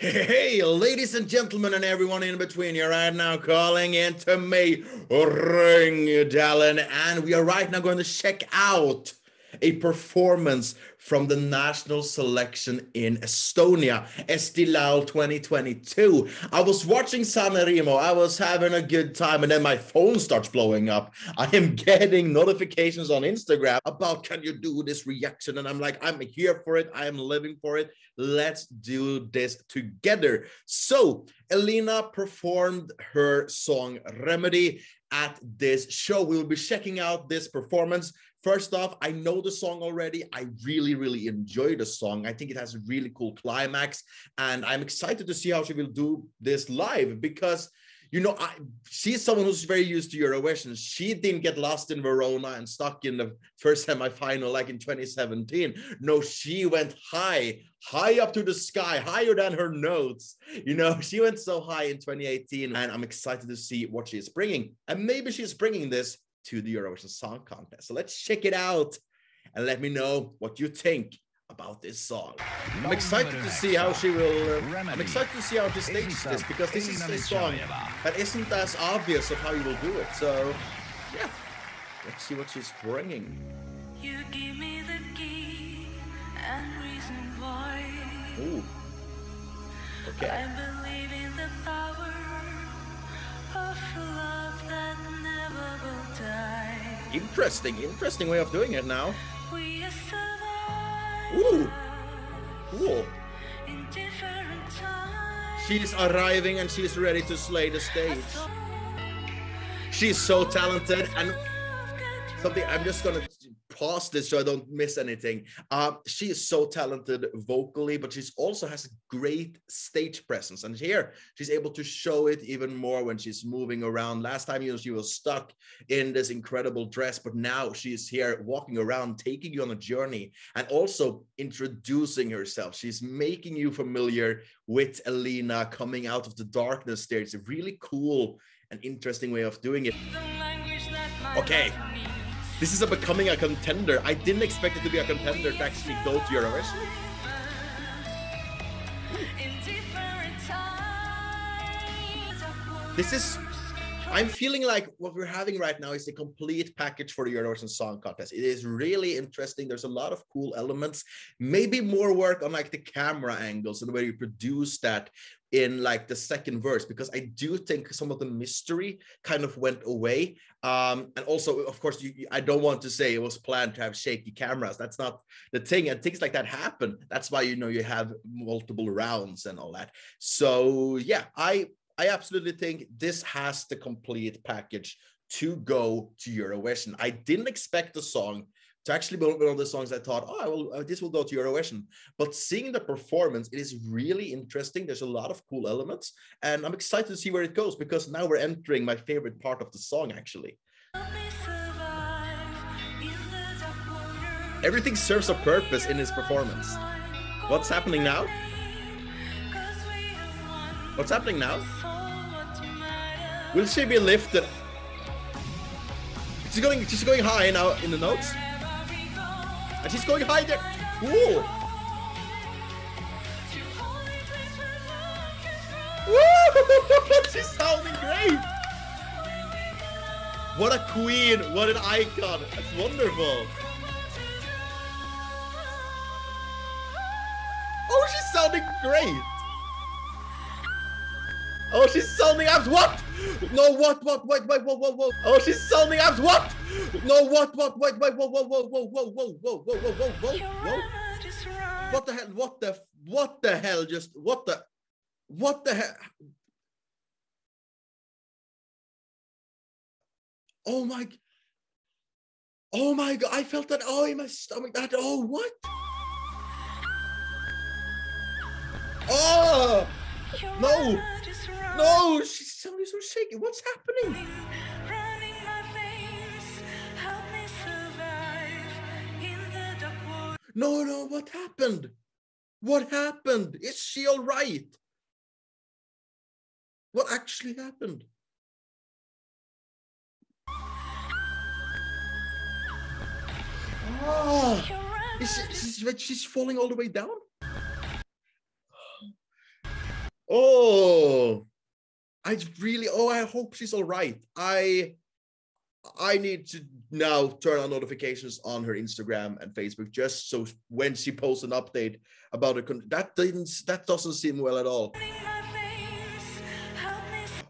Hey, ladies and gentlemen, and everyone in between, you're right now calling into me, Ring Dallin, and we are right now going to check out a performance from the national selection in Estonia, Eesti Laul 2022. I was watching San Remo, I was having a good time, and then my phone starts blowing up. I am getting notifications on Instagram about can you do this reaction? And I'm like, I'm here for it, I am living for it. Let's do this together. So, Elina performed her song Remedy at this show. We will be checking out this performance First off, I know the song already. I really, really enjoy the song. I think it has a really cool climax, and I'm excited to see how she will do this live because you know, I, she's someone who's very used to Eurovision. She didn't get lost in Verona and stuck in the first semifinal like in 2017. No, she went high, high up to the sky, higher than her notes. You know, she went so high in 2018, and I'm excited to see what she's bringing. And maybe she's bringing this to the Eurovision Song Contest. So let's check it out and let me know what you think about this song. I'm excited to see how she will. Uh, I'm excited to see how she stages this because this is a song that isn't as obvious of how you will do it. So, yeah, let's see what she's bringing. You give me the key and reason why. Ooh. Okay. I believe in the power of love that never will Interesting, interesting way of doing it now. Ooh, cool. She's arriving and she's ready to slay the stage. She's so talented and something I'm just gonna pause this so I don't miss anything. Uh, she is so talented vocally, but she also has a great stage presence. And here she's able to show it even more when she's moving around. Last time, you know, she was stuck in this incredible dress, but now she's here walking around, taking you on a journey and also introducing herself. She's making you familiar with Elina coming out of the darkness there. It's a really cool and interesting way of doing it. Okay, this is a becoming a contender. I didn't expect it to be a contender to actually go to Eurovision. This is I'm feeling like what we're having right now is a complete package for the Eurovision Song Contest. It is really interesting. There's a lot of cool elements. Maybe more work on like the camera angles and the way you produce that in like the second verse because I do think some of the mystery kind of went away. Um, and also, of course, you, I don't want to say it was planned to have shaky cameras. That's not the thing, and things like that happen. That's why you know you have multiple rounds and all that. So yeah, I I absolutely think this has the complete package to go to Eurovision. I didn't expect the song to actually one of the songs I thought, oh, will, uh, this will go to Eurovision. But seeing the performance, it is really interesting. There's a lot of cool elements, and I'm excited to see where it goes because now we're entering my favorite part of the song, actually. Everything serves a purpose in his performance. What's happening now? What's happening now? Will she be lifted? She's going she's going high now in the notes. And she's going high there. Woo! she's sounding great! What a queen! What an icon! That's wonderful! Oh, she's sounding great! Oh, she's sounding abs. What? No, what? What? Wait, wait, whoa, whoa, whoa. Oh, she's sounding abs. What? No, what? What? Wait, wait, whoa, whoa, whoa, whoa, whoa, whoa, whoa, whoa, whoa, whoa, whoa, whoa. What the hell? What the? What the hell? Just what the? What the hell? Oh my. Oh my god! I felt that. Oh, in my stomach. That. Oh, what? Oh no! No, she's sounding so shaky. What's happening? No, no, what happened? What happened? Is she all right? What actually happened? Oh, is she, she's, she's falling all the way down? Oh, I really, oh, I hope she's all right. I I need to now turn on notifications on her Instagram and Facebook just so when she posts an update about her that didn't that doesn't seem well at all.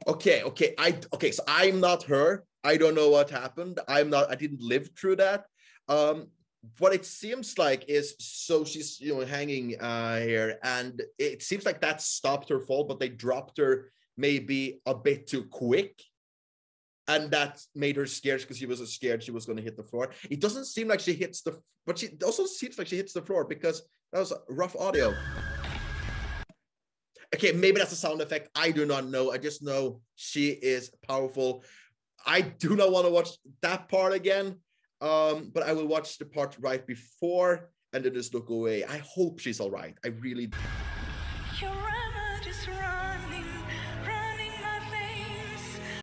Okay, okay, I okay, so I'm not her. I don't know what happened. I'm not I didn't live through that. Um what it seems like is so she's you know hanging uh here and it seems like that stopped her fall but they dropped her maybe a bit too quick and that made her scared because she was scared she was going to hit the floor. It doesn't seem like she hits the, but she also seems like she hits the floor because that was rough audio. Okay, maybe that's a sound effect. I do not know. I just know she is powerful. I do not want to watch that part again, um, but I will watch the part right before and then just look away. I hope she's all right. I really.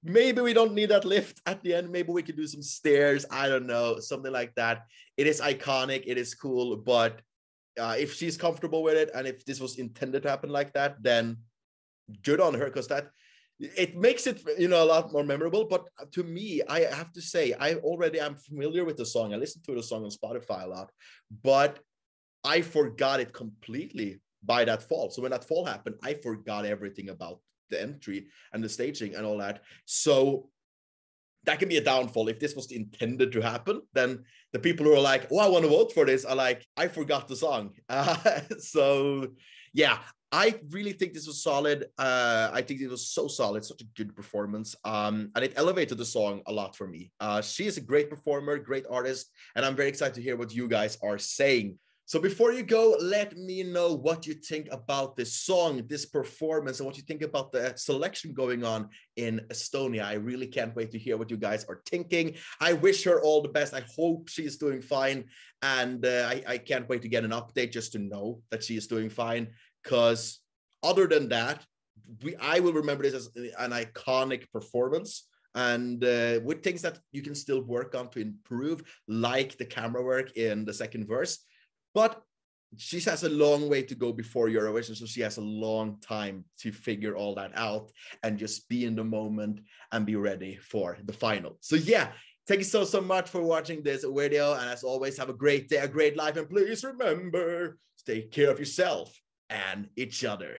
Maybe we don't need that lift at the end. Maybe we could do some stairs. I don't know, something like that. It is iconic. It is cool. But uh, if she's comfortable with it, and if this was intended to happen like that, then good on her because that it makes it you know a lot more memorable. But to me, I have to say, I already am familiar with the song. I listen to the song on Spotify a lot, but I forgot it completely by that fall. So when that fall happened, I forgot everything about the entry and the staging and all that. So that can be a downfall. If this was intended to happen, then the people who are like, "Oh, I want to vote for this," are like, "I forgot the song." Uh, so, yeah, I really think this was solid. Uh, I think it was so solid, such a good performance, um, and it elevated the song a lot for me. Uh, she is a great performer, great artist, and I'm very excited to hear what you guys are saying. So before you go, let me know what you think about this song, this performance, and what you think about the selection going on in Estonia. I really can't wait to hear what you guys are thinking. I wish her all the best. I hope she's doing fine. And uh, I, I can't wait to get an update just to know that she is doing fine. Because other than that, we I will remember this as an iconic performance and uh, with things that you can still work on to improve, like the camera work in the second verse but she has a long way to go before Eurovision, so she has a long time to figure all that out and just be in the moment and be ready for the final. So yeah, thank you so so much for watching this video, and as always, have a great day, a great life, and please remember, take care of yourself and each other.